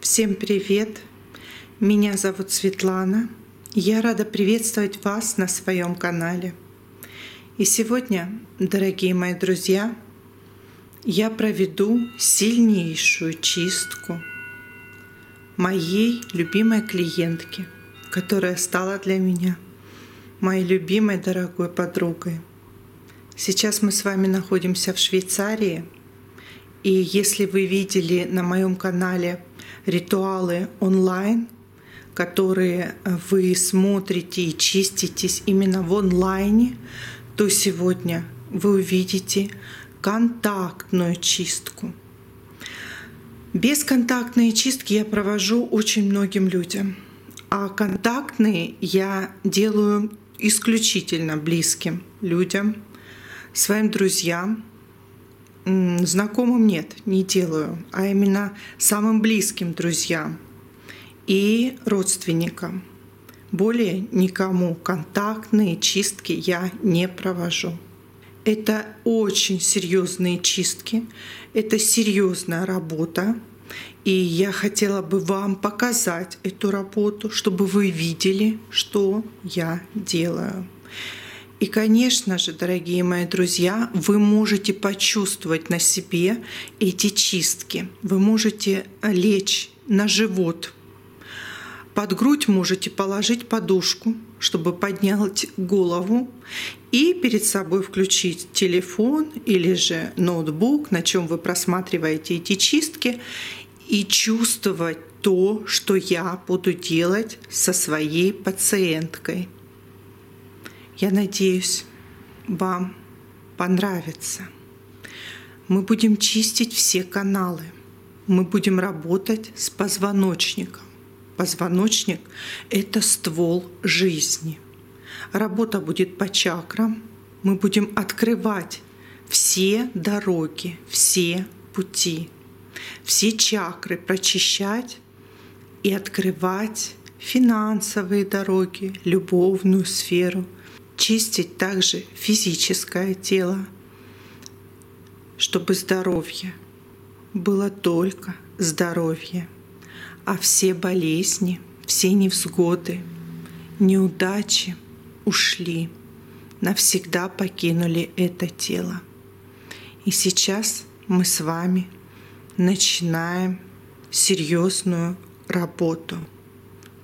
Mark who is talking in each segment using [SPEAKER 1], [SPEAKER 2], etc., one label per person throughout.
[SPEAKER 1] Всем привет! Меня зовут Светлана. Я рада приветствовать вас на своем канале. И сегодня, дорогие мои друзья, я проведу сильнейшую чистку моей любимой клиентки, которая стала для меня моей любимой дорогой подругой. Сейчас мы с вами находимся в Швейцарии – и если вы видели на моем канале ритуалы онлайн, которые вы смотрите и чиститесь именно в онлайне, то сегодня вы увидите контактную чистку. Бесконтактные чистки я провожу очень многим людям, а контактные я делаю исключительно близким людям, своим друзьям, Знакомым нет, не делаю, а именно самым близким друзьям и родственникам. Более никому контактные чистки я не провожу. Это очень серьезные чистки, это серьезная работа, и я хотела бы вам показать эту работу, чтобы вы видели, что я делаю. И, конечно же, дорогие мои друзья, вы можете почувствовать на себе эти чистки. Вы можете лечь на живот. Под грудь можете положить подушку, чтобы поднять голову и перед собой включить телефон или же ноутбук, на чем вы просматриваете эти чистки, и чувствовать то, что я буду делать со своей пациенткой – я надеюсь, вам понравится. Мы будем чистить все каналы. Мы будем работать с позвоночником. Позвоночник — это ствол жизни. Работа будет по чакрам. Мы будем открывать все дороги, все пути, все чакры прочищать и открывать финансовые дороги, любовную сферу — чистить также физическое тело, чтобы здоровье было только здоровье, а все болезни, все невзгоды, неудачи ушли, навсегда покинули это тело. И сейчас мы с вами начинаем серьезную работу,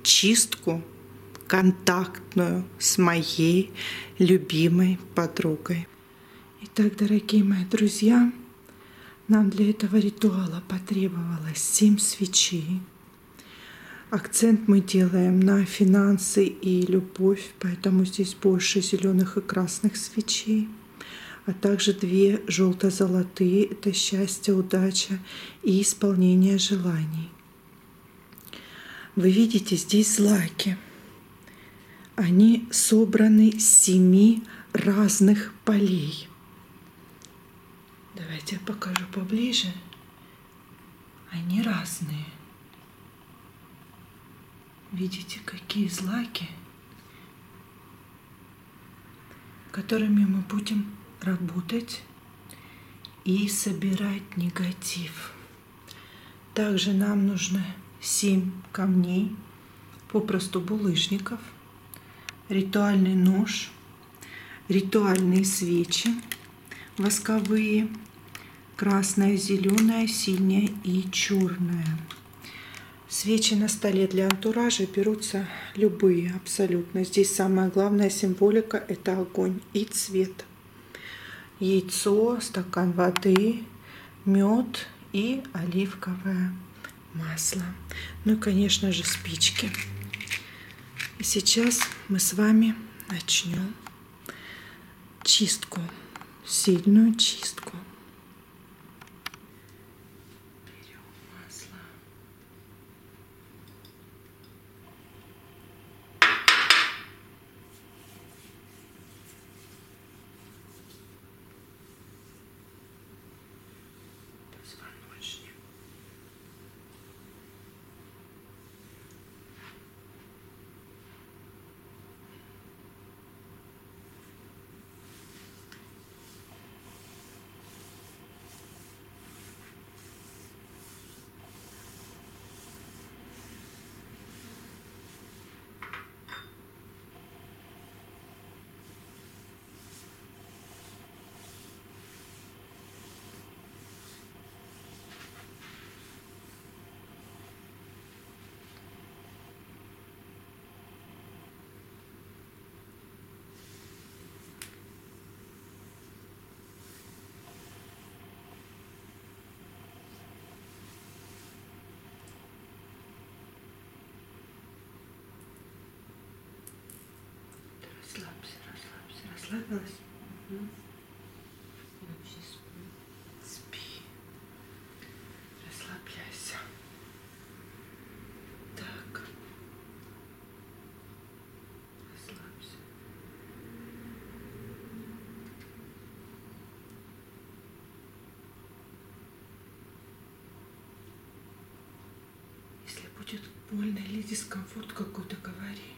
[SPEAKER 1] чистку контактную с моей любимой подругой. Итак, дорогие мои друзья, нам для этого ритуала потребовалось семь свечей. Акцент мы делаем на финансы и любовь, поэтому здесь больше зеленых и красных свечей, а также две желто-золотые — это счастье, удача и исполнение желаний. Вы видите здесь злаки — они собраны с семи разных полей. Давайте я покажу поближе. Они разные. Видите, какие злаки, которыми мы будем работать и собирать негатив. Также нам нужно семь камней, попросту булыжников – ритуальный нож, ритуальные свечи восковые, красная, зеленая, синяя и черная. Свечи на столе для антуража берутся любые абсолютно. Здесь самая главная символика – это огонь и цвет. Яйцо, стакан воды, мед и оливковое масло. Ну и, конечно же, спички. И сейчас мы с вами начнем чистку, сильную чистку. Расслабилась?
[SPEAKER 2] Вообще сплю.
[SPEAKER 1] Спи. Расслабляйся. Так. Расслабься. Если будет больно или дискомфорт какой-то, говори.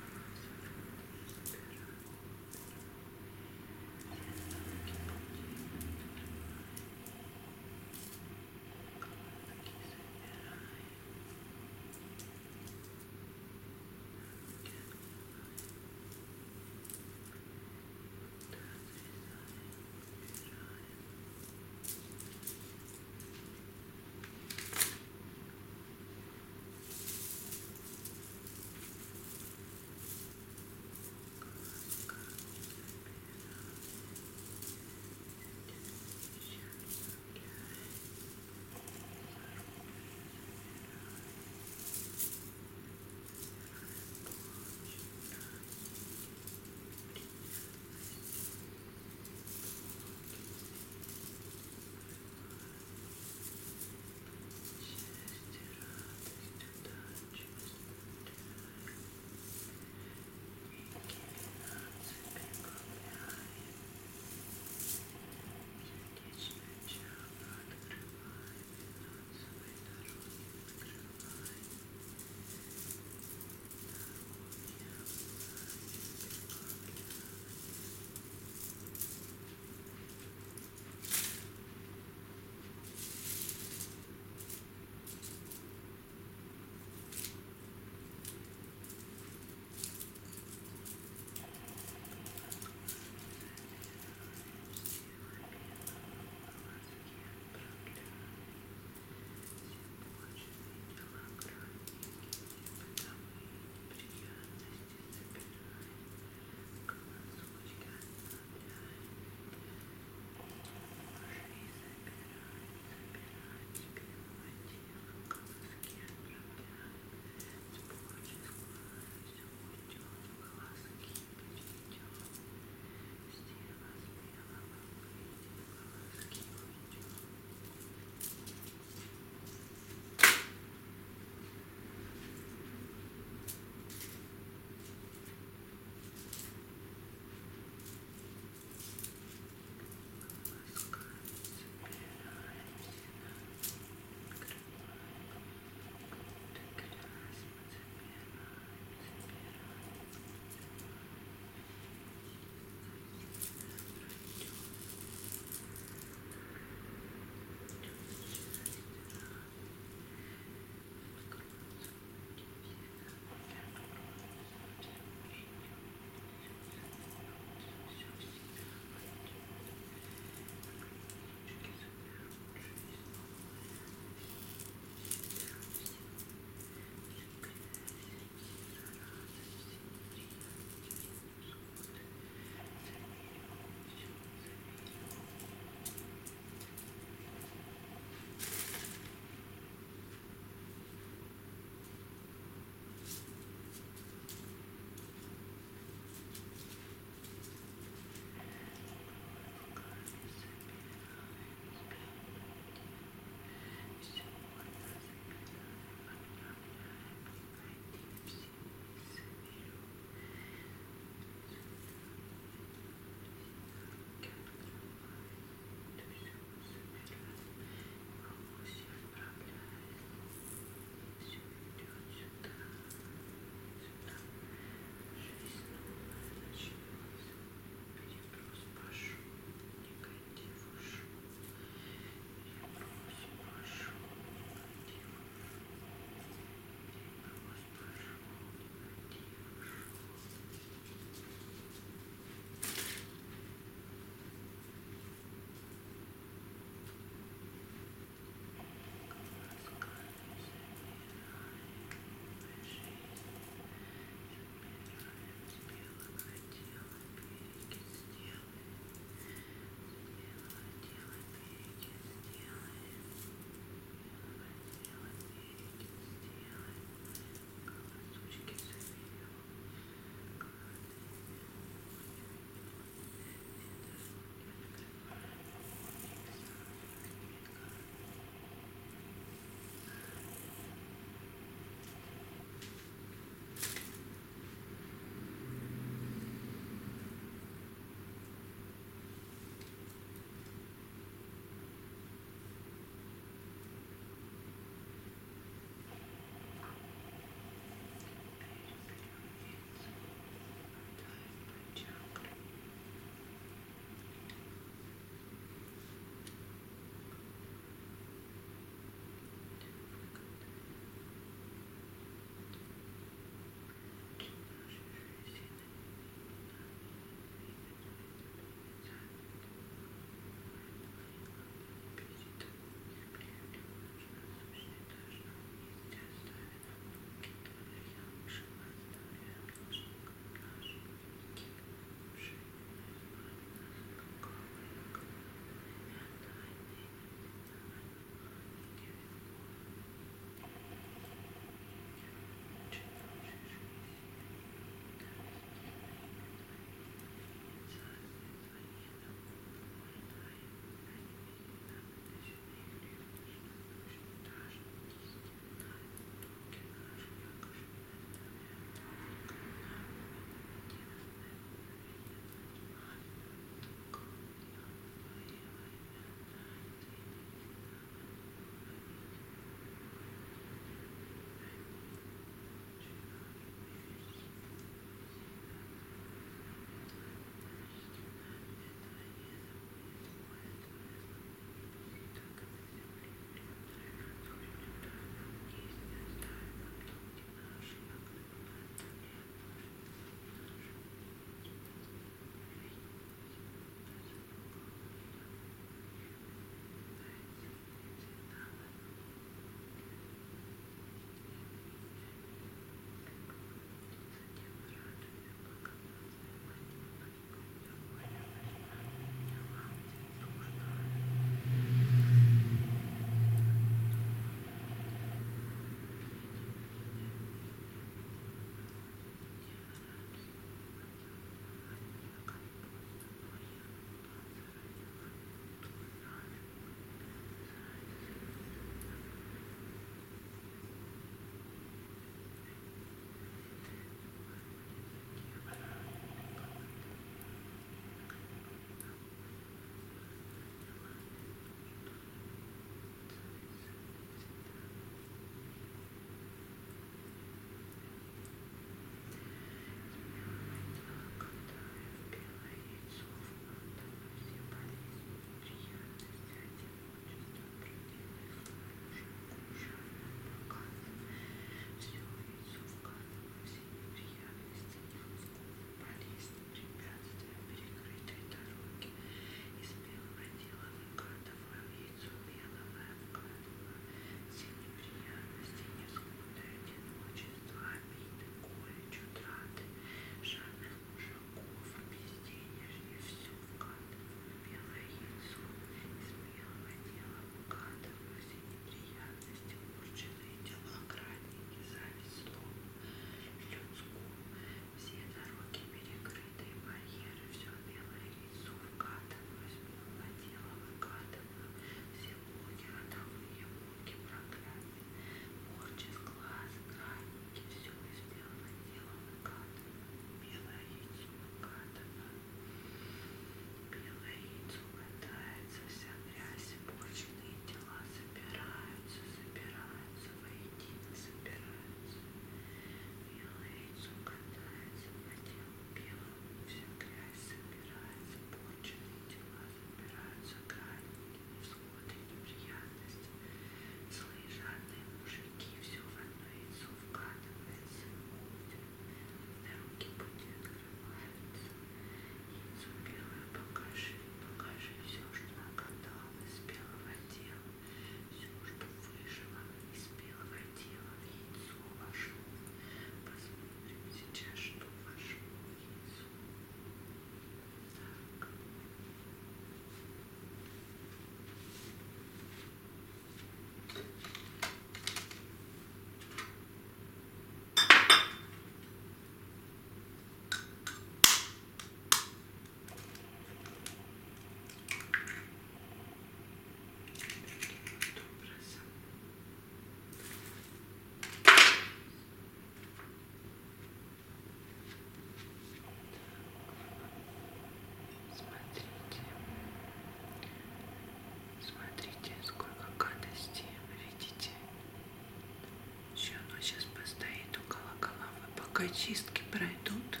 [SPEAKER 1] Круг очистки пройдут,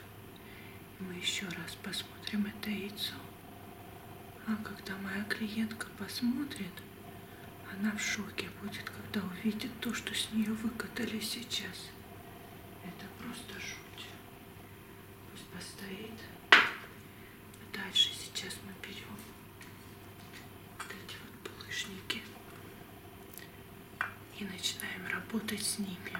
[SPEAKER 1] мы еще раз посмотрим это яйцо. А когда моя клиентка посмотрит, она в шоке будет, когда увидит то, что с нее выкатали сейчас. Это просто жуть. Пусть постоит. Дальше сейчас мы берем вот эти вот булыжники и начинаем работать с ними.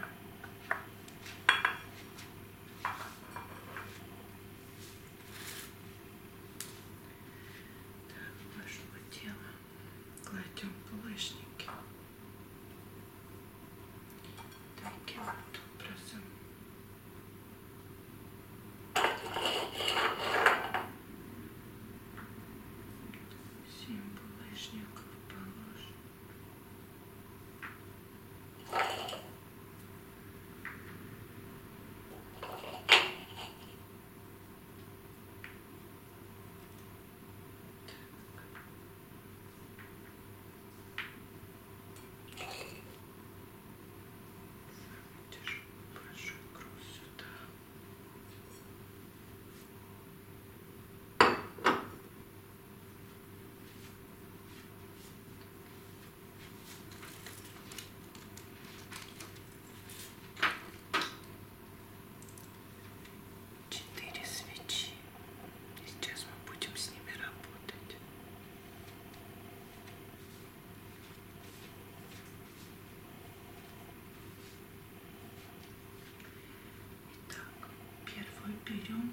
[SPEAKER 1] Берем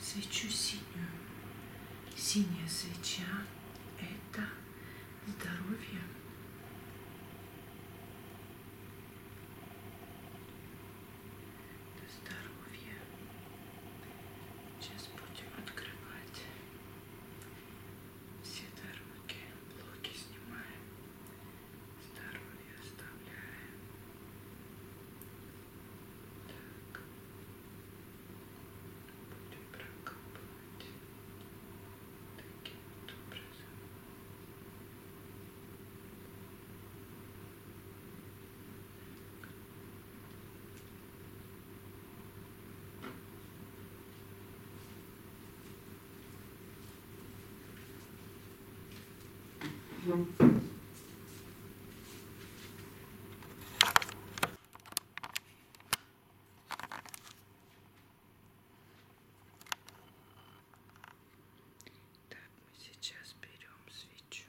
[SPEAKER 1] свечу синюю. Синяя свеча – это здоровье. Так, мы сейчас берем свечу,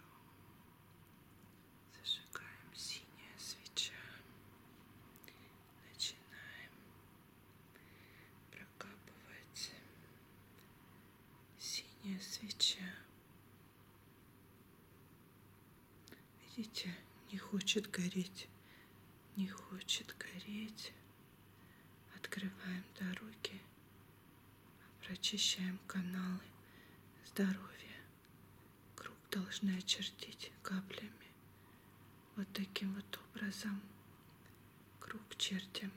[SPEAKER 1] зажигаем синяя свеча, начинаем прокапывать синяя свеча. Видите, не хочет гореть, не хочет гореть. Открываем дороги, прочищаем каналы здоровья. Круг должны очертить каплями. Вот таким вот образом круг чертим.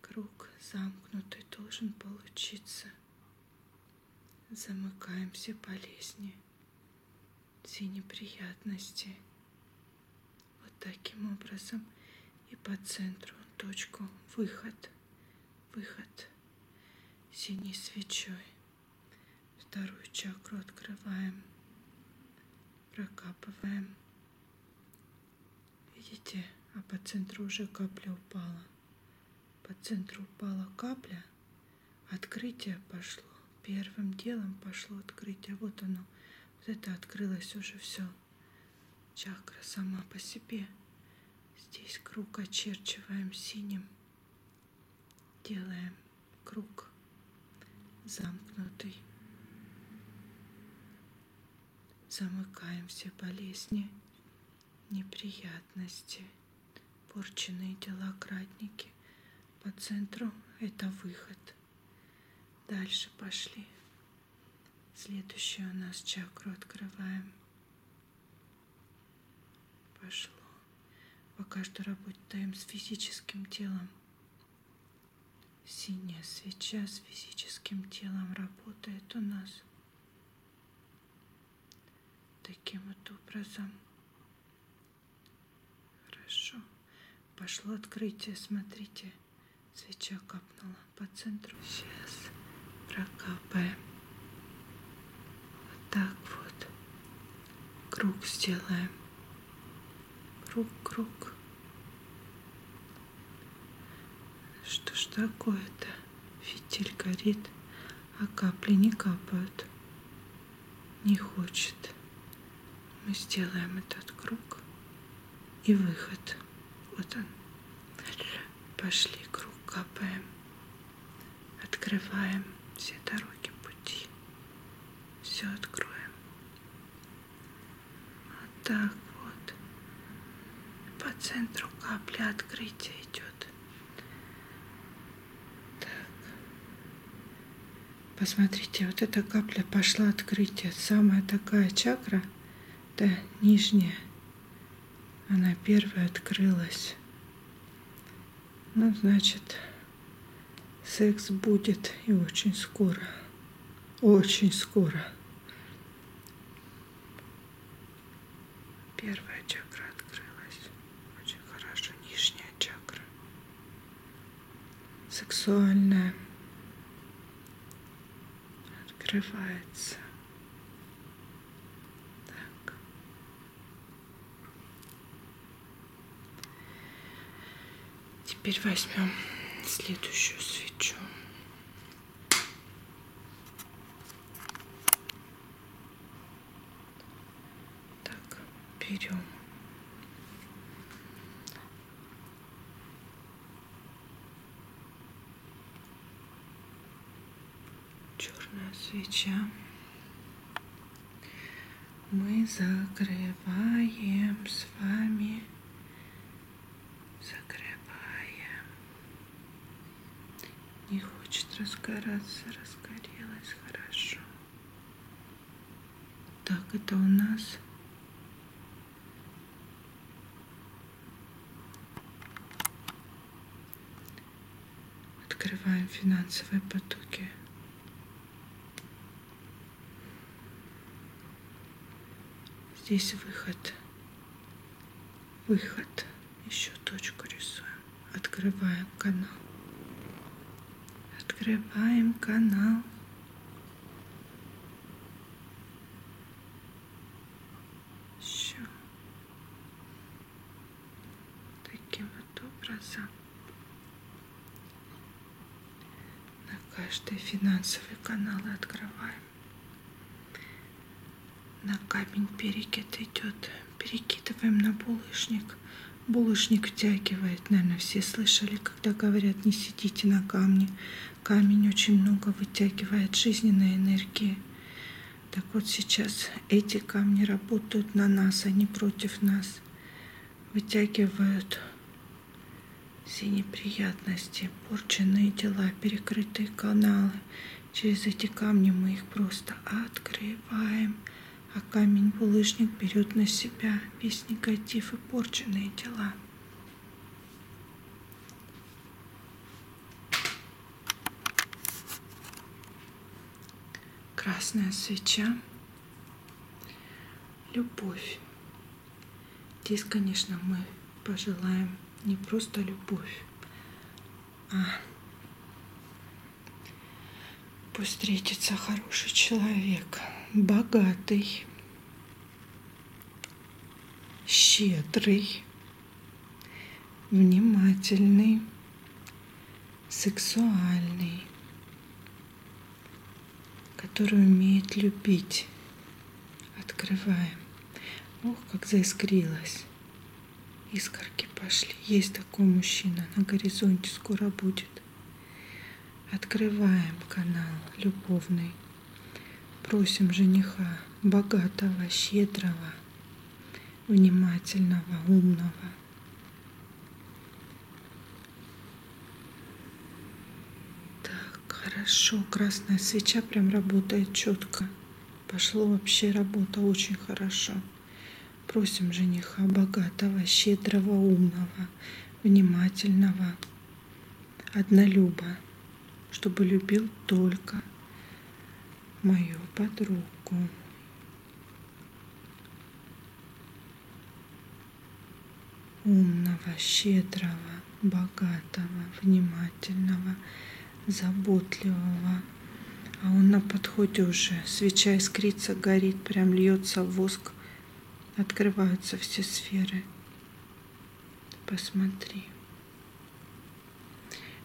[SPEAKER 1] Круг замкнутый должен получиться. Замыкаем все болезни все неприятности. Вот таким образом и по центру точку выход, выход синей свечой. Вторую чакру открываем, прокапываем. Видите, а по центру уже капля упала. По центру упала капля, открытие пошло. Первым делом пошло открытие. Вот оно это открылось уже все. Чакра сама по себе. Здесь круг очерчиваем синим. Делаем круг замкнутый. Замыкаем все болезни, неприятности, порченные дела, кратники. По центру это выход. Дальше пошли. Следующую у нас чакру открываем. Пошло. Пока что работаем с физическим телом. Синяя свеча с физическим телом работает у нас. Таким вот образом. Хорошо. Пошло открытие, смотрите. Свеча капнула по центру. Сейчас прокапаем. Вот так вот. Круг сделаем. Круг, круг. Что ж такое-то? Фитиль горит, а капли не капают. Не хочет. Мы сделаем этот круг и выход. Вот он. Пошли, круг капаем. Открываем все дороги пути. Все откроем. Вот так центру капли открытия идет. Так. Посмотрите, вот эта капля пошла открытие. Самая такая чакра, да, нижняя. Она первая открылась. Ну, значит, секс будет и очень скоро. Очень скоро. Первая чакра открылась. Очень хорошо. Нижняя чакра. Сексуальная. Открывается. Так. Теперь возьмем следующую свечу. Так, берем. Свеча. Мы закрываем с вами закрываем. Не хочет разгораться, разгорелась хорошо. Так, это у нас открываем финансовые потоки. Здесь выход. Выход. Еще точку рисуем. Открываем канал. Открываем канал. Еще. Таким вот образом. На каждый финансовый канал открываем. На камень перекид идет. Перекидываем на булыжник. Булыжник втягивает, наверное, все слышали, когда говорят, не сидите на камне. Камень очень много вытягивает жизненной энергии. Так вот сейчас эти камни работают на нас, а не против нас. Вытягивают все неприятности, порченные дела, перекрытые каналы. Через эти камни мы их просто открываем а камень булыжник берет на себя весь негатив и порченные дела. Красная свеча. Любовь. Здесь, конечно, мы пожелаем не просто любовь, а пусть встретится хороший человек – богатый, щедрый, внимательный, сексуальный, который умеет любить. Открываем. Ох, как заискрилось. Искорки пошли. Есть такой мужчина на горизонте скоро будет. Открываем канал любовный. Просим жениха богатого, щедрого, внимательного, умного. Так, хорошо. Красная свеча прям работает четко. Пошло вообще работа очень хорошо. Просим жениха богатого, щедрого, умного, внимательного, однолюба, чтобы любил только мою подругу. Умного, щедрого, богатого, внимательного, заботливого. А он на подходе уже. Свеча искрится, горит, прям льется воск. Открываются все сферы. Посмотри.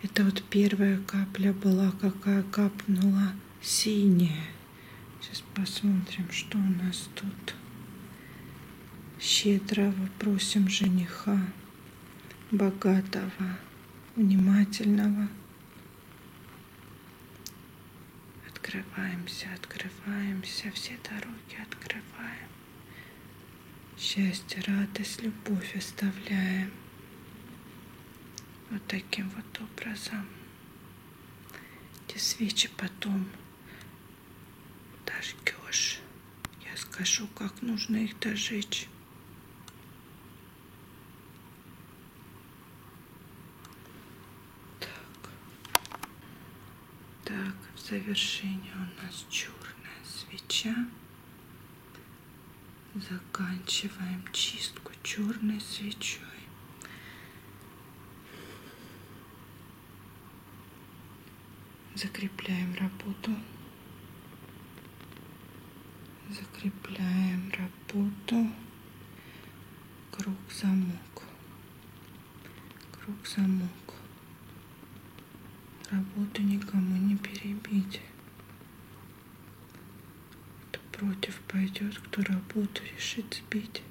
[SPEAKER 1] Это вот первая капля была, какая капнула синяя. Сейчас посмотрим, что у нас тут. Щедрого просим жениха, богатого, внимательного. Открываемся, открываемся, все дороги открываем. Счастье, радость, любовь оставляем. Вот таким вот образом. Эти свечи потом дожгешь. Я скажу, как нужно их дожечь. Так, в завершение у нас черная свеча. Заканчиваем чистку черной свечой. Закрепляем работу. Закрепляем работу. Круг замок. Круг замок работу никому не перебить. Кто против пойдет, кто работу решит сбить.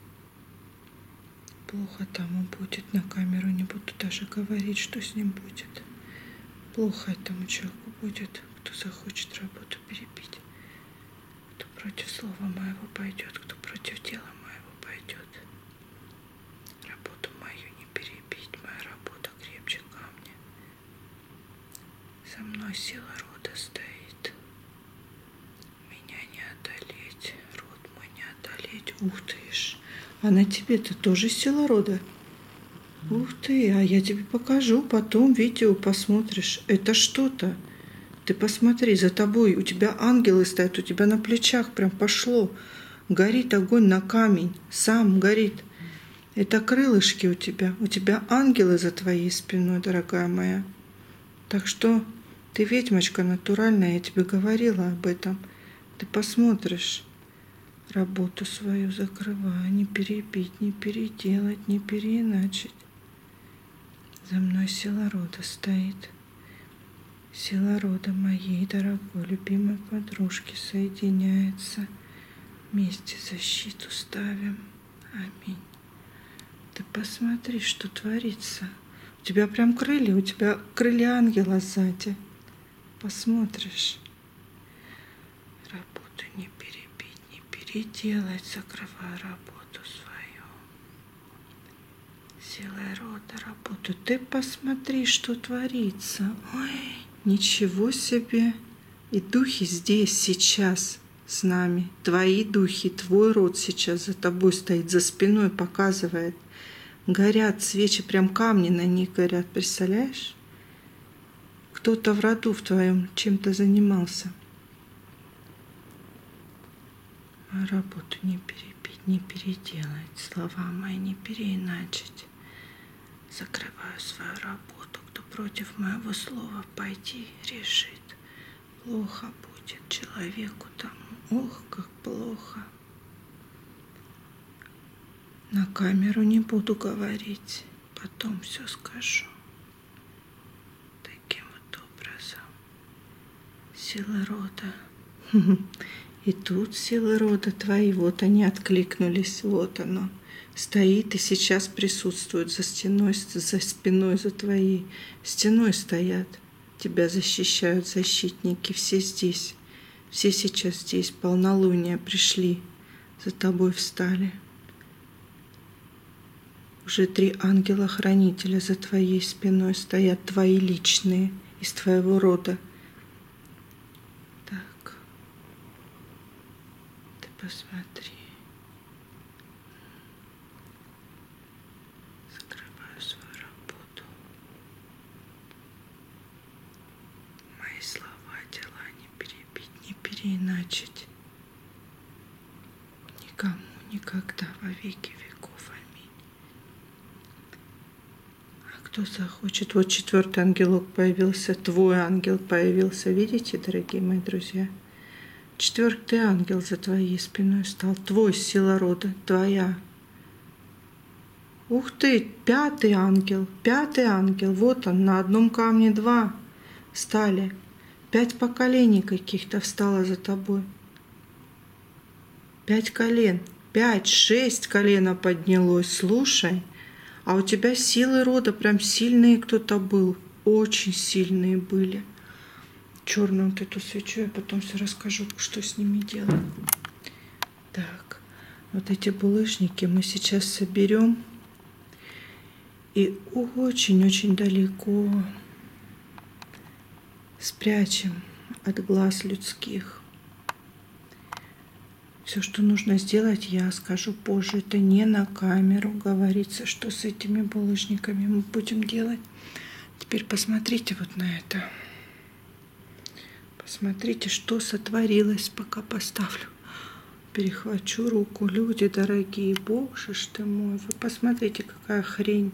[SPEAKER 1] Плохо тому будет, на камеру не буду даже говорить, что с ним будет. Плохо этому человеку будет, кто захочет работу перебить. Против слова моего пойдет, кто против дела моего пойдет. Работу мою не перебить, моя работа крепче камня. За мной сила рода стоит. Меня не одолеть, род мой не одолеть. Ух ты ж, а на тебе-то тоже сила рода. Ух ты, а я тебе покажу, потом видео посмотришь. Это что-то. Ты посмотри, за тобой у тебя ангелы стоят, у тебя на плечах прям пошло. Горит огонь на камень, сам горит. Это крылышки у тебя. У тебя ангелы за твоей спиной, дорогая моя. Так что ты ведьмочка натуральная, я тебе говорила об этом. Ты посмотришь. Работу свою закрывай, не перебить, не переделать, не переиначить. За мной сила рода стоит. Сила рода моей дорогой, любимой подружки соединяется. Вместе защиту ставим. Аминь. Ты посмотри, что творится. У тебя прям крылья, у тебя крылья ангела сзади. Посмотришь. Работу не перебить, не переделать, закрывай работу свою силой рода работу. Ты посмотри, что творится. Ой, ничего себе. И духи здесь, сейчас с нами. Твои духи, твой род сейчас за тобой стоит, за спиной показывает. Горят свечи, прям камни на них горят, представляешь? Кто-то в роду в твоем чем-то занимался. А работу не перебить, не переделать, слова мои не переиначить. Закрываю свою работу. Против моего слова пойти решит. Плохо будет человеку тому. Ох, как плохо. На камеру не буду говорить. Потом все скажу. Таким вот образом. Сила рода. И тут силы рода твои, вот они откликнулись, вот оно стоит и сейчас присутствует за стеной, за спиной, за твоей стеной стоят. Тебя защищают защитники, все здесь, все сейчас здесь, полнолуния пришли, за тобой встали. Уже три ангела-хранителя за твоей спиной стоят, твои личные, из твоего рода. Так, ты посмотри. Переиначить. Никому никогда во веки веков. Аминь. А кто захочет. Вот четвертый ангелок появился, твой ангел появился. Видите, дорогие мои друзья? Четвертый ангел за твоей спиной стал. Твой сила рода, твоя. Ух ты, пятый ангел, пятый ангел. Вот он, на одном камне два стали. Пять поколений каких-то встало за тобой. Пять колен, пять, шесть колена поднялось. Слушай, а у тебя силы рода прям сильные кто-то был. Очень сильные были. Черную вот эту свечу я потом все расскажу, что с ними делать. Так, вот эти булыжники мы сейчас соберем и очень-очень далеко спрячем от глаз людских. Все, что нужно сделать, я скажу позже. Это не на камеру говорится, что с этими булыжниками мы будем делать. Теперь посмотрите вот на это. Посмотрите, что сотворилось, пока поставлю. Перехвачу руку. Люди дорогие, боже ж ты мой, вы посмотрите, какая хрень.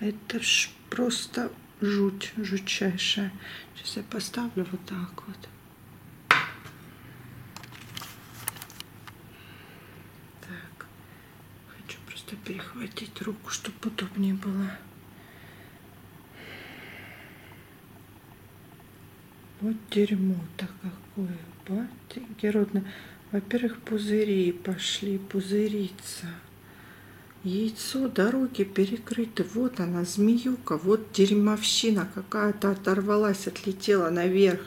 [SPEAKER 1] Это ж просто жуть, жутчайшая. Сейчас я поставлю вот так вот. Так, хочу просто перехватить руку, чтобы удобнее было. Вот дерьмо-то какое, родные. Во-первых, пузыри пошли пузыриться. Яйцо дороги перекрыты. Вот она, змеюка, вот дерьмовщина какая-то оторвалась, отлетела наверх.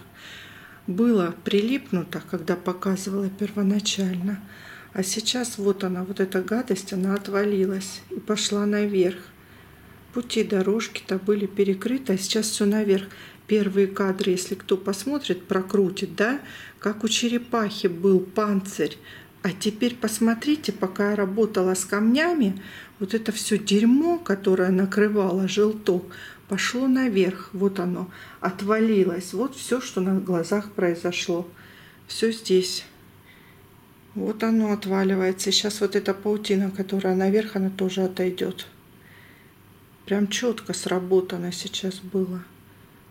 [SPEAKER 1] Было прилипнуто, когда показывала первоначально. А сейчас вот она, вот эта гадость, она отвалилась и пошла наверх. Пути дорожки-то были перекрыты, а сейчас все наверх. Первые кадры, если кто посмотрит, прокрутит, да, как у черепахи был панцирь, а теперь посмотрите, пока я работала с камнями, вот это все дерьмо, которое накрывало желток, пошло наверх. Вот оно, отвалилось. Вот все, что на глазах произошло. Все здесь. Вот оно отваливается. сейчас вот эта паутина, которая наверх, она тоже отойдет. Прям четко сработано сейчас было.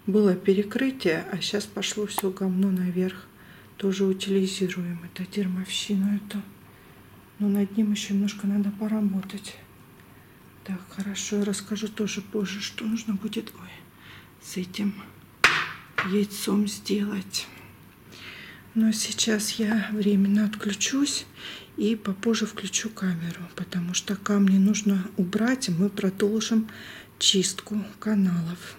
[SPEAKER 1] Было перекрытие, а сейчас пошло все говно наверх тоже утилизируем. Это термовщину это. Но над ним еще немножко надо поработать. Так, хорошо, я расскажу тоже позже, что нужно будет ой, с этим яйцом сделать. Но сейчас я временно отключусь и попозже включу камеру, потому что камни нужно убрать, и мы продолжим чистку каналов.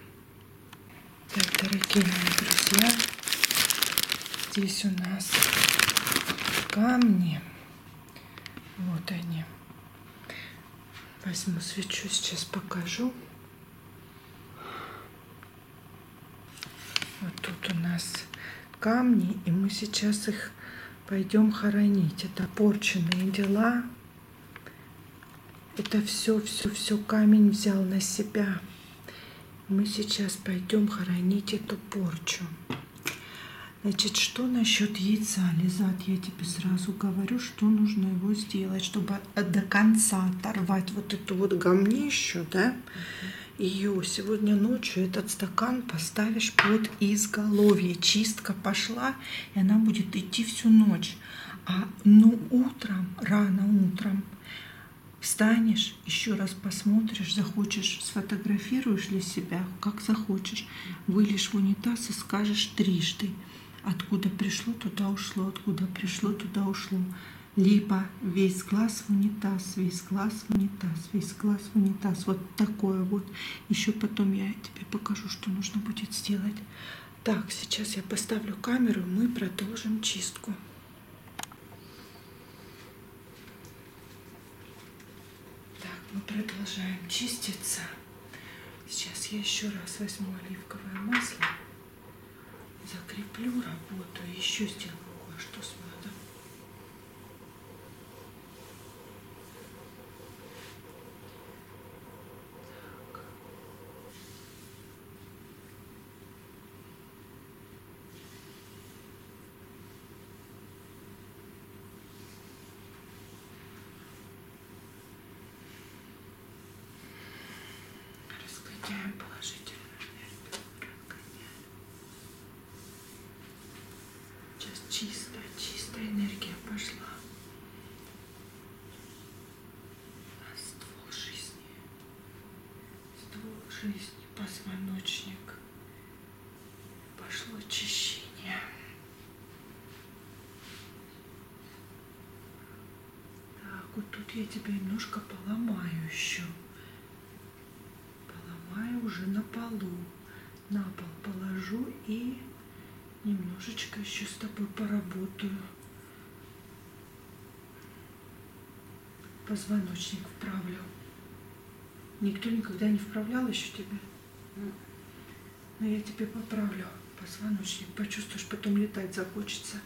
[SPEAKER 1] Так, дорогие мои друзья, здесь у нас камни. Вот они. Возьму свечу, сейчас покажу. Вот тут у нас камни, и мы сейчас их пойдем хоронить. Это порченные дела. Это все, все, все камень взял на себя. Мы сейчас пойдем хоронить эту порчу. Значит, что насчет яйца, Лизат? Я тебе сразу говорю, что нужно его сделать, чтобы до конца оторвать вот эту вот гомнищу, да? Ее сегодня ночью этот стакан поставишь под изголовье. Чистка пошла, и она будет идти всю ночь. А ну утром, рано утром, встанешь, еще раз посмотришь, захочешь, сфотографируешь ли себя, как захочешь, вылишь в унитаз и скажешь трижды – Откуда пришло, туда ушло, откуда пришло, туда ушло. Либо весь глаз в унитаз, весь глаз в унитаз, весь глаз в унитаз. Вот такое вот. Еще потом я тебе покажу, что нужно будет сделать. Так, сейчас я поставлю камеру, мы продолжим чистку. Так, мы продолжаем чиститься. Сейчас я еще раз возьму оливковое масло закреплю работу, а еще сделаю кое-что с медом. Раскатяем положительно. Чистая, чистая энергия пошла. На ствол жизни. Ствол жизни, позвоночник. Пошло очищение. Так, вот тут я тебя немножко поломаю еще. Поломаю уже на полу. На пол положу и немножечко еще с тобой поработаю. Позвоночник вправлю. Никто никогда не вправлял еще тебя? Но я тебе поправлю позвоночник. Почувствуешь, потом летать захочется.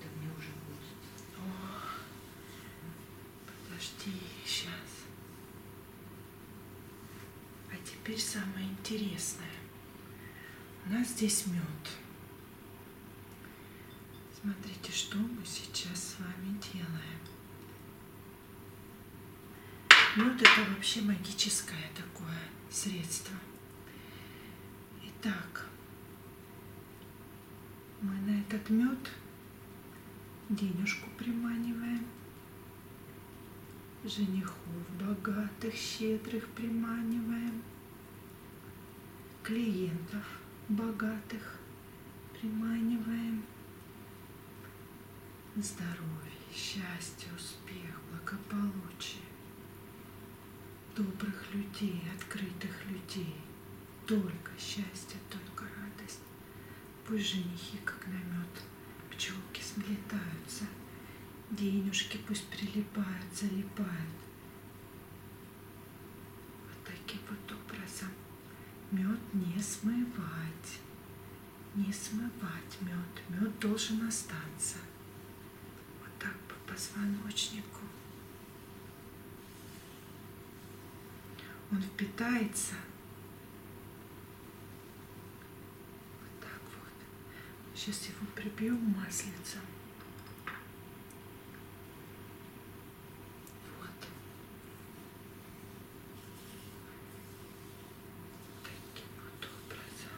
[SPEAKER 2] Да мне уже будет.
[SPEAKER 1] О, подожди, сейчас. А теперь самое интересное. У нас здесь мед. Смотрите, что мы сейчас с вами делаем. Мед это вообще магическое такое средство. Итак, мы на этот мед денежку приманиваем, женихов богатых, щедрых приманиваем, клиентов богатых приманиваем, здоровье, счастье, успех, благополучие, добрых людей, открытых людей, только счастье, только радость. Пусть женихи, как намет, пчелки слетаются, денежки пусть прилипают, залипают. Вот таким вот образом мед не смывать, не смывать мед. Мед должен остаться. Позвоночнику. Он впитается вот так вот. Сейчас его прибьем маслицем. Вот. Таким вот образом.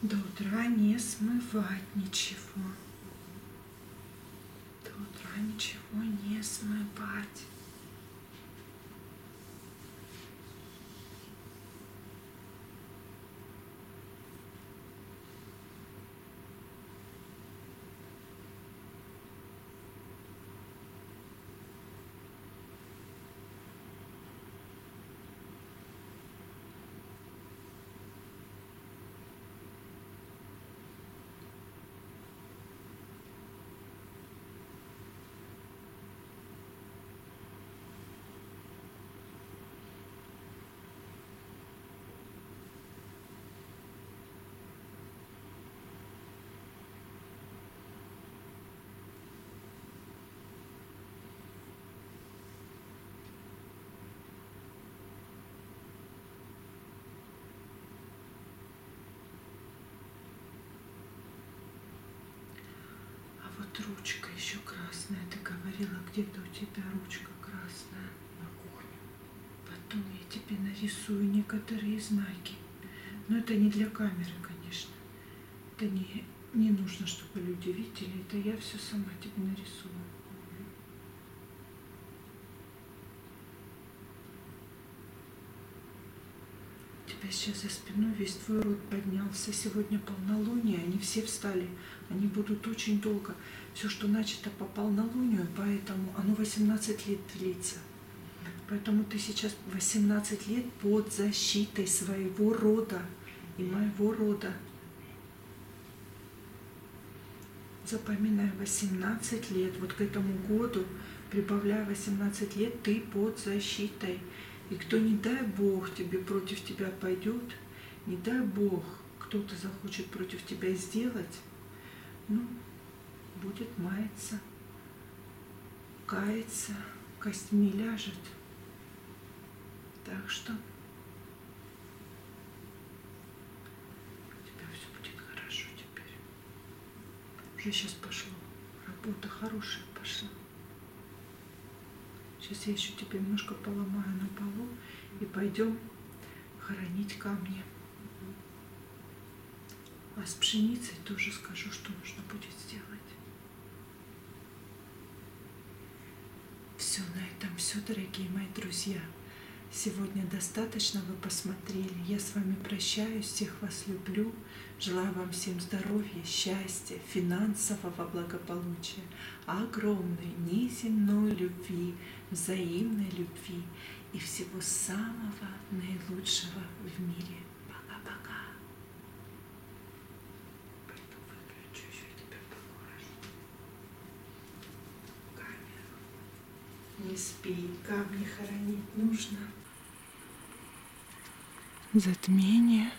[SPEAKER 1] До утра не смывать ничего. До утра ничего не смывать. А вот ручка еще красная. Ты говорила, где-то у тебя ручка красная на кухне. Потом я тебе нарисую некоторые знаки. Но это не для камеры, конечно. Это не, не нужно, чтобы люди видели. Это я все сама тебе нарисую. Сейчас за спиной весь твой род поднялся. Сегодня полнолуние, они все встали. Они будут очень долго. Все, что начато по полнолунию, поэтому оно 18 лет длится. Поэтому ты сейчас 18 лет под защитой своего рода и моего рода. Запоминай, 18 лет, вот к этому году, прибавляя 18 лет, ты под защитой. И кто, не дай Бог, тебе против тебя пойдет, не дай Бог, кто-то захочет против тебя сделать, ну, будет маяться, каяться, костьми ляжет. Так что... у тебя все будет хорошо теперь. Уже сейчас пошло, Работа хорошая пошла. Сейчас я еще тебе немножко поломаю на полу и пойдем хоронить камни. А с пшеницей тоже скажу, что нужно будет сделать. Все на этом все, дорогие мои друзья. Сегодня достаточно вы посмотрели. Я с вами прощаюсь, всех вас люблю. Желаю вам всем здоровья, счастья, финансового благополучия, огромной неземной любви, взаимной любви и всего самого наилучшего в мире. Пока-пока. Пойду выключу, еще тебя поглажу. Камеру. Не спи, камни хоронить нужно. Затмение.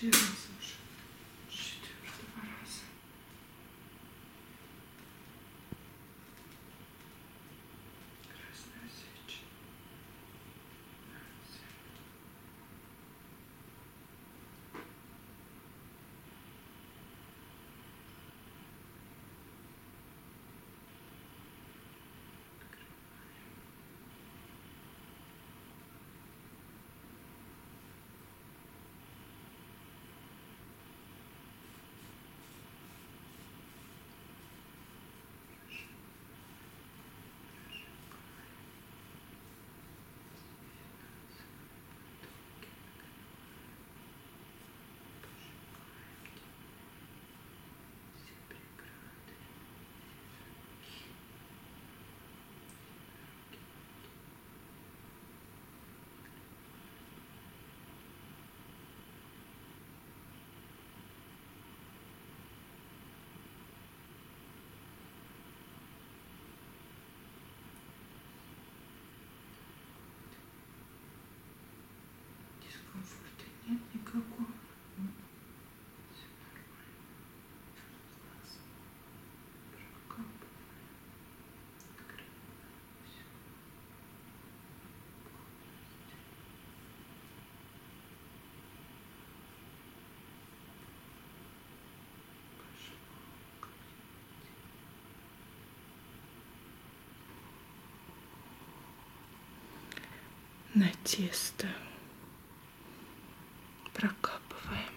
[SPEAKER 1] Три раза уже. Четвертого раза. Красная свеча. Дискомфорта нет никакого. Все нормально. Глаз прокапываем. Открываем все. Пошло на тесто прокапываем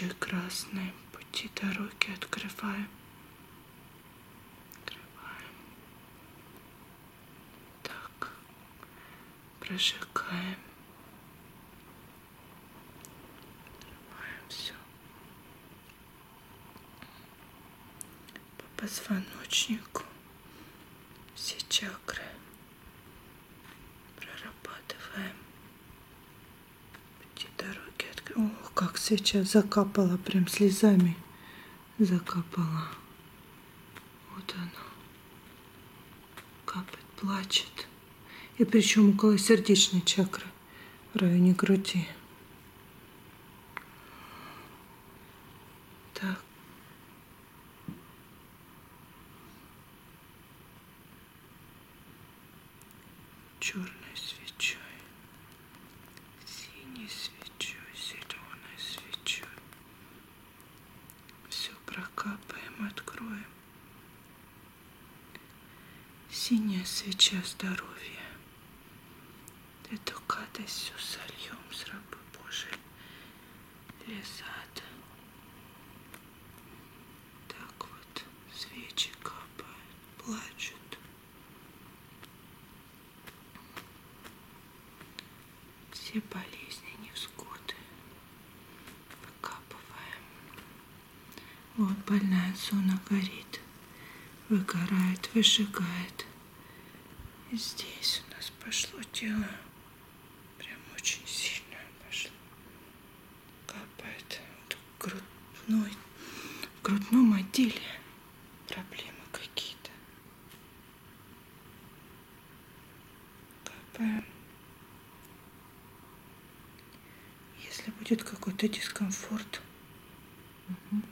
[SPEAKER 1] свечой красной пути дороги открываем. Открываем. Так. Прожигаем. Открываем все по позвоночнику. Все чакры прорабатываем пути дороги откры- Ох, как сейчас закапала прям слезами закапала. Вот оно капает плачет. И причем около сердечной чакры в районе груди. Так. Черной свечой, синей свечой, зеленой свечой. Все прокапаем, откроем. Свеча здоровья. Эту гадость всю сольем с рабы Божией. Лизат. Так вот, свечи капают, плачут. все болезни, невзгоды выкапываем. Вот больная зона горит, выгорает, выжигает. Здесь у нас пошло дело, прям очень сильно пошло. Капает вот в грудной, в грудном отделе проблемы какие-то. Капаем. Если будет какой-то дискомфорт, мгм.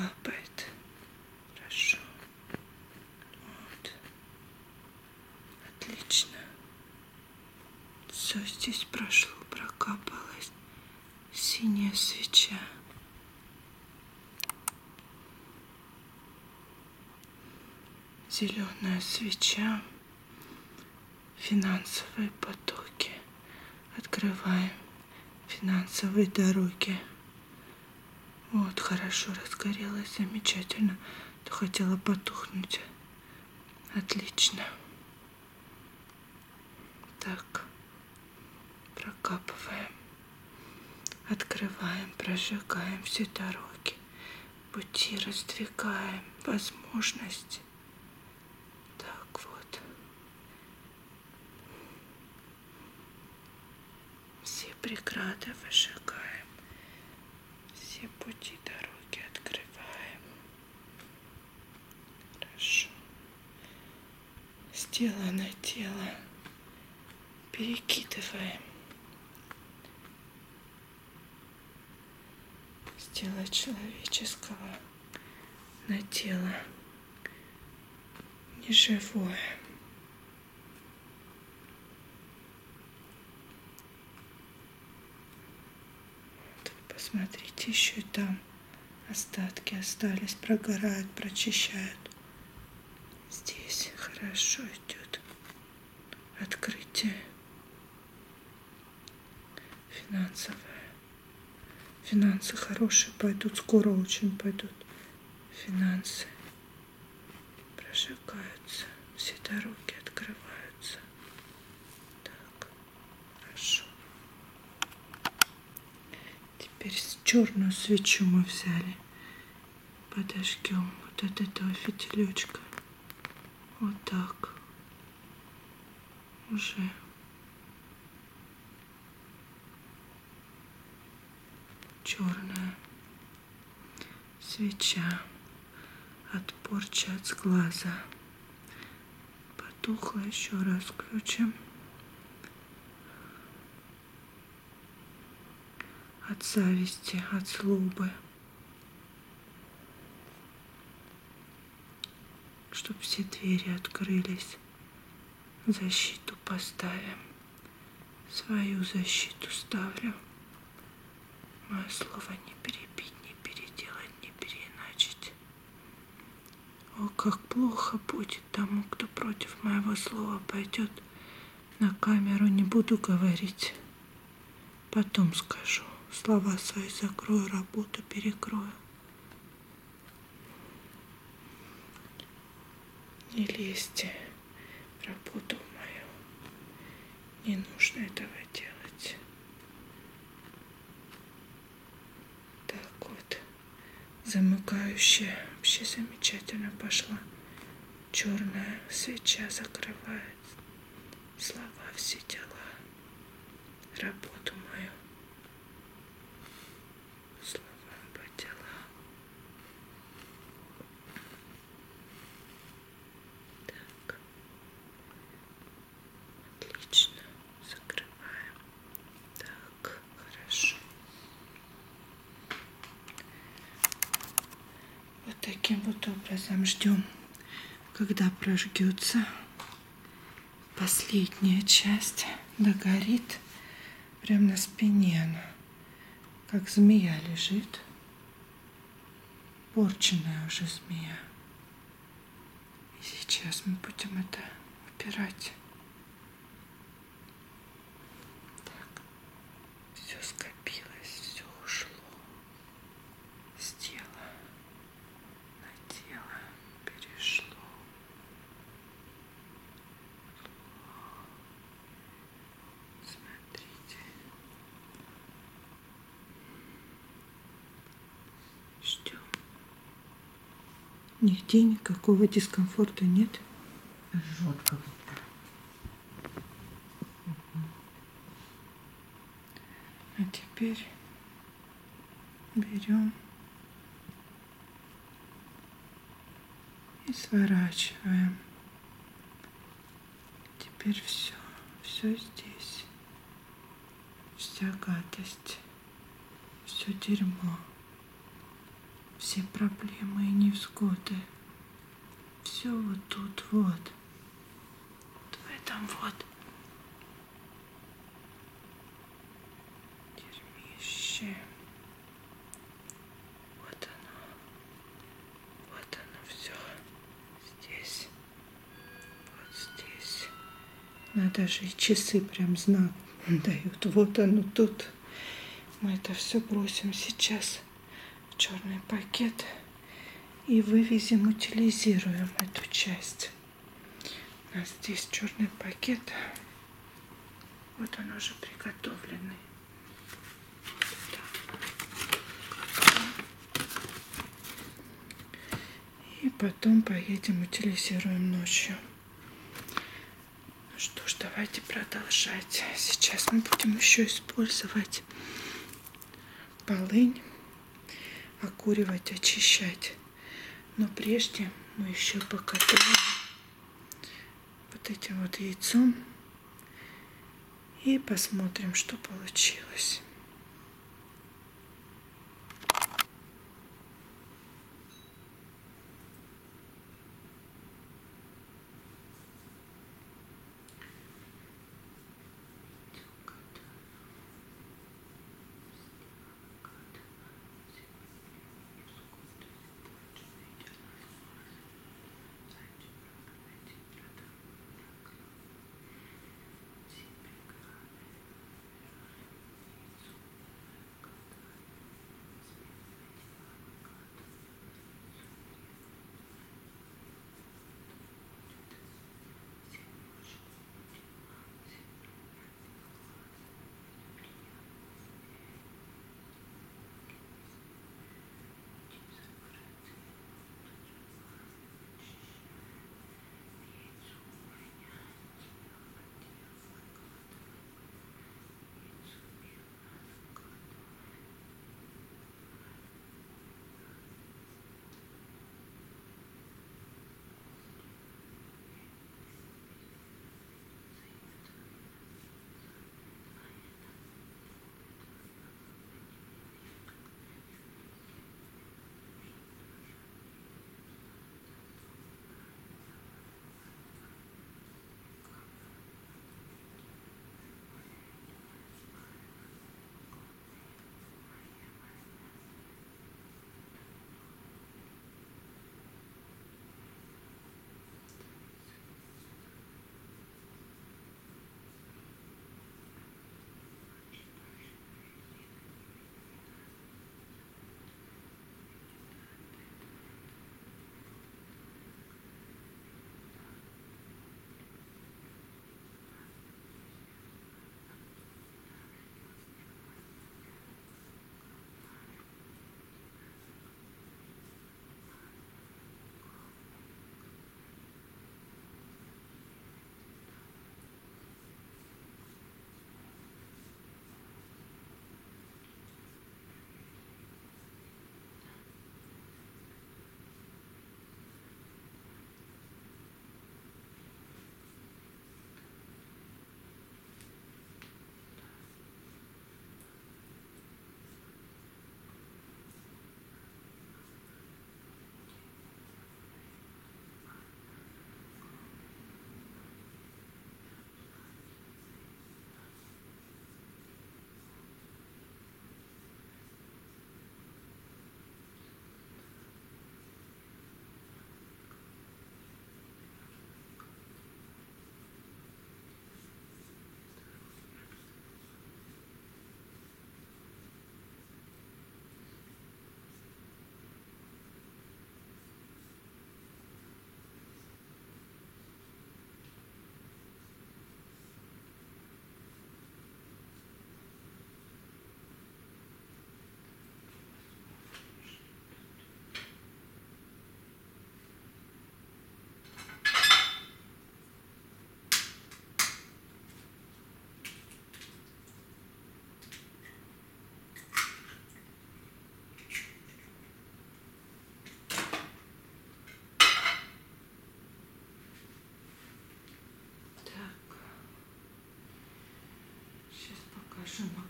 [SPEAKER 1] капает. Хорошо. Вот. Отлично. Все здесь прошло, прокапалось. Синяя свеча. Зеленая свеча. Финансовые потоки. Открываем финансовые дороги. Вот, хорошо разгорелась, замечательно. То хотела потухнуть. Отлично. Так, прокапываем, открываем, прожигаем все дороги, пути раздвигаем, возможности. Так вот. Все преграды выжигаем, все пути дороги открываем. Хорошо. на тело перекидываем. С тела человеческого на тело неживое. Вот, посмотрите, еще и там остатки остались, прогорают, прочищают. Здесь хорошо идет открытие финансовое. Финансы хорошие пойдут, скоро очень пойдут. Финансы прожигаются, все дороги открываются. Так, хорошо. Теперь черную свечу мы взяли. Подожгем вот от этого фитилечка. Вот так. Уже. Черная свеча от порчи от сглаза. Потухла еще раз включим. От зависти, от злобы. Чтоб все двери открылись. Защиту поставим. Свою защиту ставлю. Мое слово не перебить, не переделать, не переиначить. О, как плохо будет тому, кто против моего слова пойдет. На камеру не буду говорить. Потом скажу. Слова свои закрою, работу перекрою. Не лезьте в работу мою. Не нужно этого делать. Так вот, замыкающая вообще замечательно пошла. Черная свеча закрывает слова, все дела, работу мою. Слова по делам. Так. Отлично. Закрываем. Так, хорошо. Вот таким вот образом ждем, когда прожгется последняя часть, догорит прямо на спине она, как змея лежит, порченная уже змея. И сейчас мы будем это убирать. Так, все скопилось, все ушло с тела на тело перешло. Смотрите. Ждем. Нигде никакого дискомфорта нет.
[SPEAKER 2] Жжет как будто.
[SPEAKER 1] А теперь берем и сворачиваем. Теперь все, все здесь. Вся гадость, все дерьмо, все проблемы и невзгоды. Все вот тут вот. Вот в этом вот. Дерьмище. Вот оно. Вот оно все. Здесь. Вот здесь. Надо же и часы прям знак дают. Вот оно тут. Мы это все бросим сейчас в черный пакет и вывезем, утилизируем эту часть. У нас здесь черный пакет. Вот он уже приготовленный. И потом поедем утилизируем ночью. Давайте продолжать. Сейчас мы будем еще использовать полынь, окуривать, очищать. Но прежде мы еще поготовим вот этим вот яйцом и посмотрим, что получилось.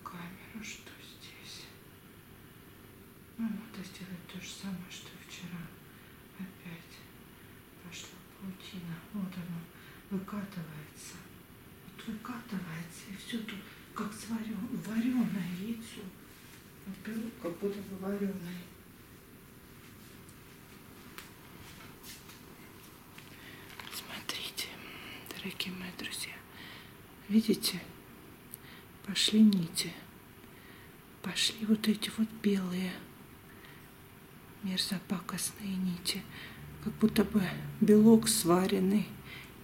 [SPEAKER 1] Камеру, что здесь. Ну, надо сделать то же самое, что вчера. Опять пошла паутина. Вот оно выкатывается. Вот выкатывается, и все тут как сварен, вареное яйцо. Вот беру, как будто бы вареное. Смотрите, дорогие мои друзья, видите? Пошли нити. Пошли вот эти вот белые мерзопакостные нити. Как будто бы белок сваренный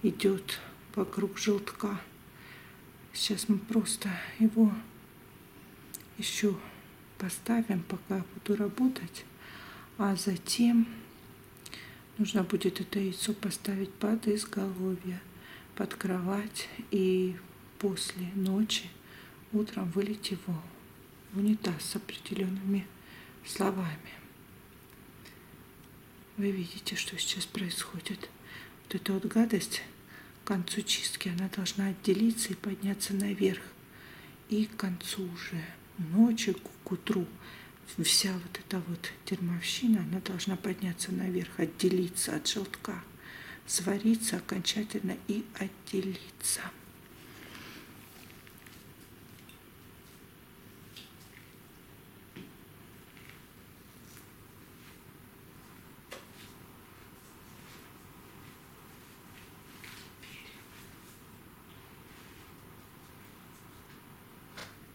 [SPEAKER 1] идет вокруг желтка. Сейчас мы просто его еще поставим, пока буду работать. А затем нужно будет это яйцо поставить под изголовье, под кровать. И после ночи утром вылить его в унитаз с определенными словами. Вы видите, что сейчас происходит. Вот эта вот гадость к концу чистки она должна отделиться и подняться наверх. И к концу уже ночи, к утру, вся вот эта вот термовщина, она должна подняться наверх, отделиться от желтка, свариться окончательно и отделиться.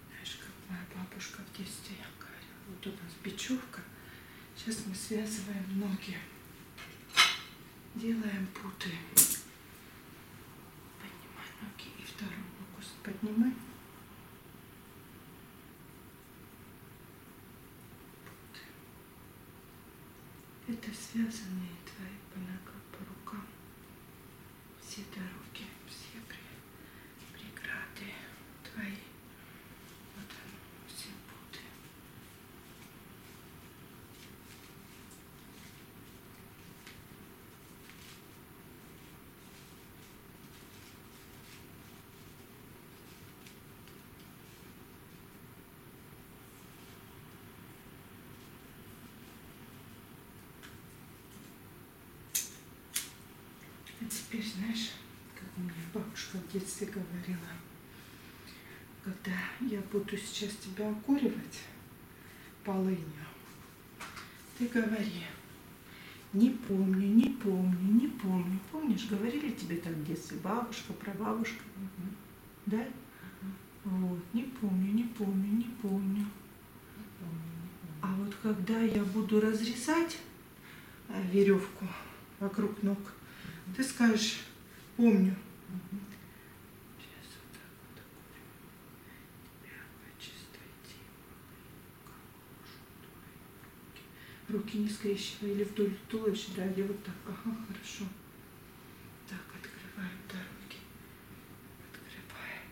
[SPEAKER 1] Знаешь, как моя бабушка в детстве говорила, вот у нас бечевка, сейчас мы связываем ноги, делаем путы. Поднимай ноги и вторую ногу поднимай. Путы. Это связанные твои по ногам, по рукам. Все дороги, все при- преграды твои. Вот оно, все путы. А теперь знаешь, как у меня бабушка в детстве говорила, когда я буду сейчас тебя окуривать полынью, ты говори, не помню, не помню, не помню. Помнишь, говорили тебе так в детстве бабушка, прабабушка? Да? Вот, не помню, не помню, не помню. А вот когда я буду разрезать э, веревку вокруг ног, ты скажешь, помню. Руки. Руки не скрещивай или вдоль туловища, да, или вот так. Ага, хорошо. Так, открываем дороги. Открываем.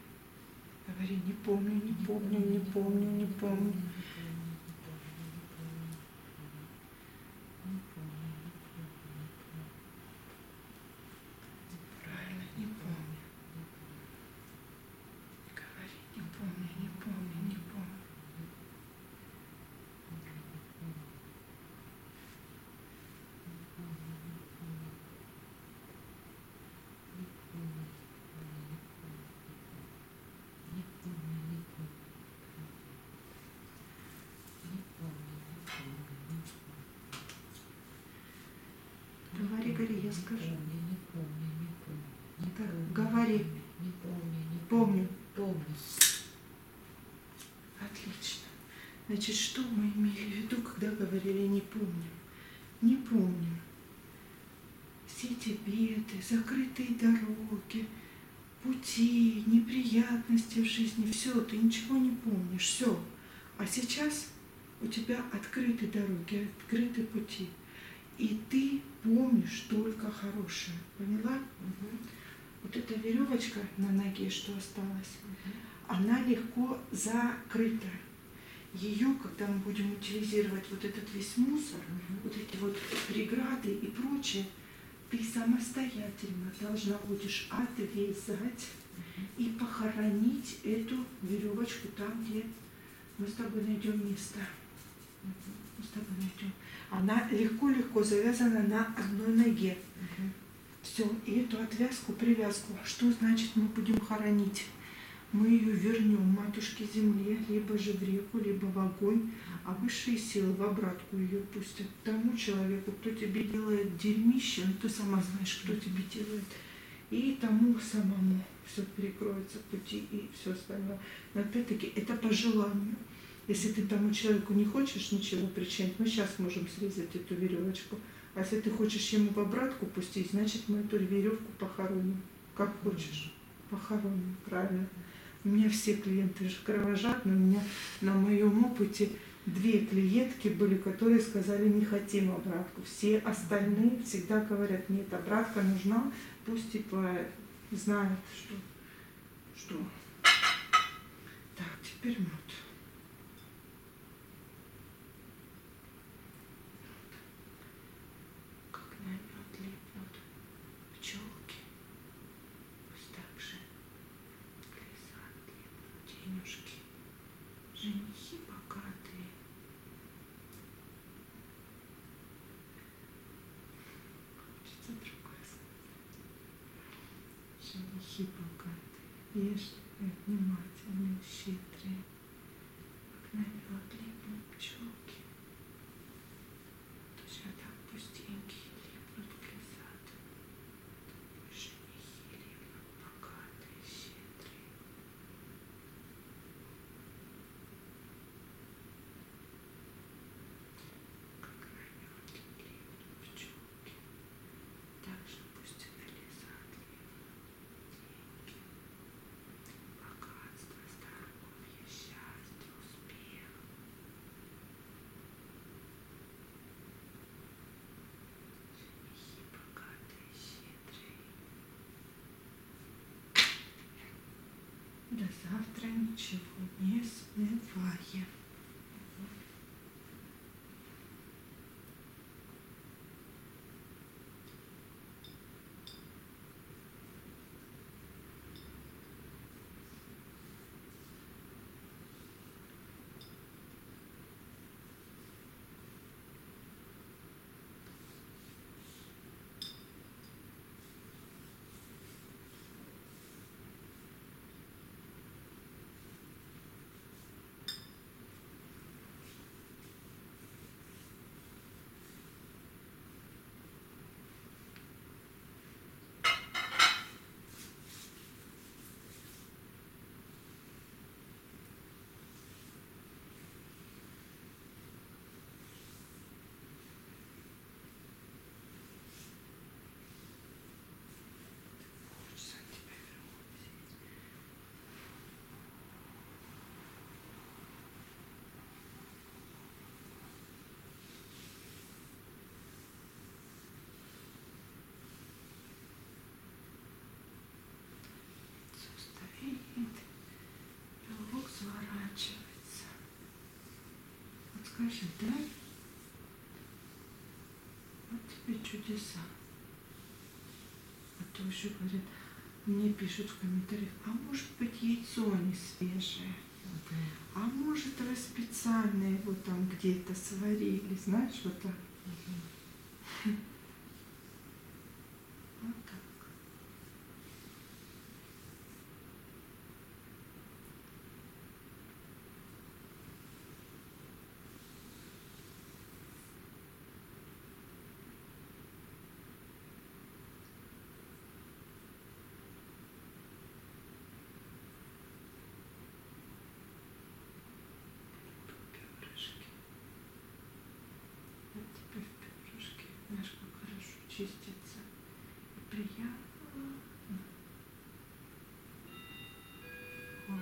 [SPEAKER 1] Говори, не помню, не помню, не помню, не помню. Правильно, не помню. Говори, не помню, не помню, не помню. Говори, говори, я скажу. Так, говори.
[SPEAKER 2] Не помню, не
[SPEAKER 1] Помню.
[SPEAKER 2] помню.
[SPEAKER 1] Отлично. Значит, что мы имели в виду, когда говорили «не помню»? Не помню. Все эти беды, закрытые дороги, пути, неприятности в жизни, все, ты ничего не помнишь, все. А сейчас у тебя открыты дороги, открыты пути. И ты помнишь только хорошее. Поняла? Вот эта веревочка на ноге, что осталась, она легко закрыта. Ее, когда мы будем утилизировать вот этот весь мусор, вот эти вот преграды и прочее, ты самостоятельно должна будешь отрезать и похоронить эту веревочку там, где мы с тобой найдем место. Мы с тобой найдем. Она легко-легко завязана на одной ноге. Все, и эту отвязку, привязку, что значит мы будем хоронить? Мы ее вернем матушке земле, либо же в реку, либо в огонь, а высшие силы в обратку ее пустят тому человеку, кто тебе делает дерьмище, ну ты сама знаешь, кто тебе делает, и тому самому все перекроется пути и все остальное. Но опять-таки это по желанию. Если ты тому человеку не хочешь ничего причинить, мы сейчас можем срезать эту веревочку. А если ты хочешь ему в обратку пустить, значит мы эту веревку похороним. Как хочешь. Похороним, правильно. У меня все клиенты же кровожадные. У меня на моем опыте две клиентки были, которые сказали, не хотим обратку. Все остальные всегда говорят, нет, обратка нужна, пусть типа знают, что, что. Так, теперь мед. Isso. Завтра ничего не смывая. Хочется от тебя вернуть. Лицо стареет, белок сворачивается. Вот скажи, да? Вот тебе чудеса. А то еще говорят, мне пишут в комментариях, а может быть яйцо не свежее, а может вы специально его там где-то сварили, знаешь, вот так. Вот так. Пюрешки. Вот теперь пюрешки. Знаешь, как хорошо чистится. И приятно. О.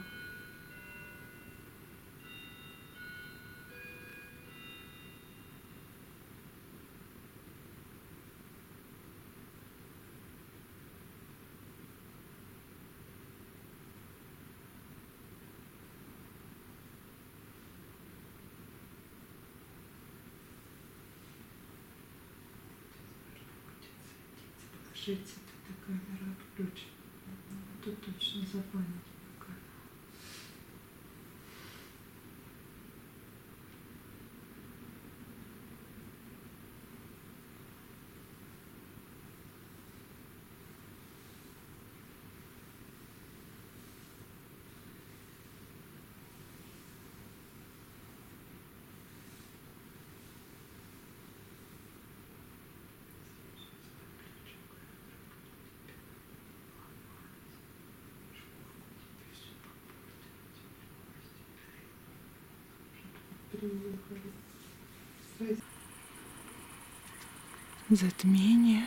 [SPEAKER 1] Положите это камера отключена. А то точно забанят пока. Затмение.